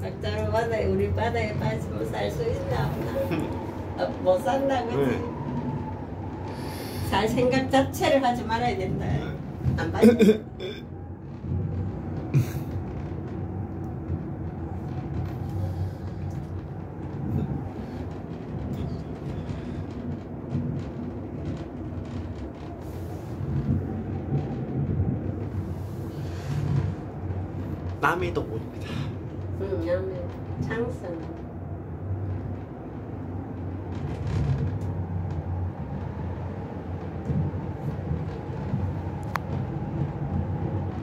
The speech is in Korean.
박자로 바다에 우리 바다에 빠지면 살수 있나? 어, 못 산다 그지? 네. 살 생각 자체를 하지 말아야 된다. 안 빠져. 남이도 옵니다. Yeoman Townsend.